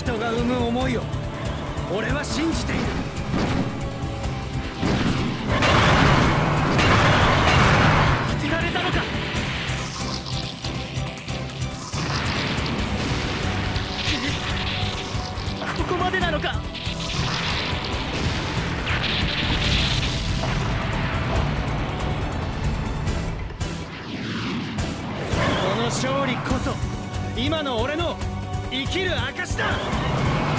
人が生む思いを俺は信じている。当てられたのか。ここまでなのか。この勝利こそ今の俺の生きる証だ。